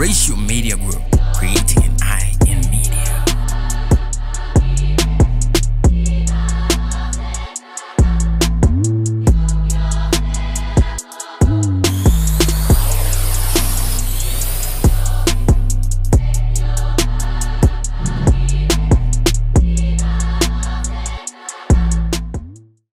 Ratio Media Group,